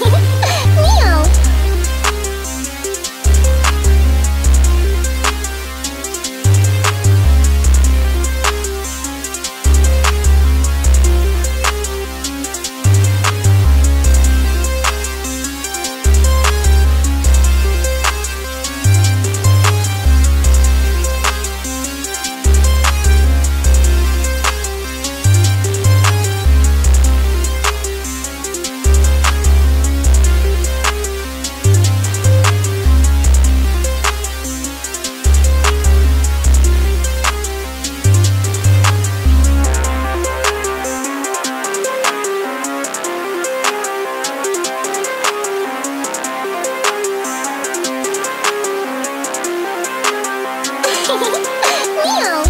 Oh, Meow.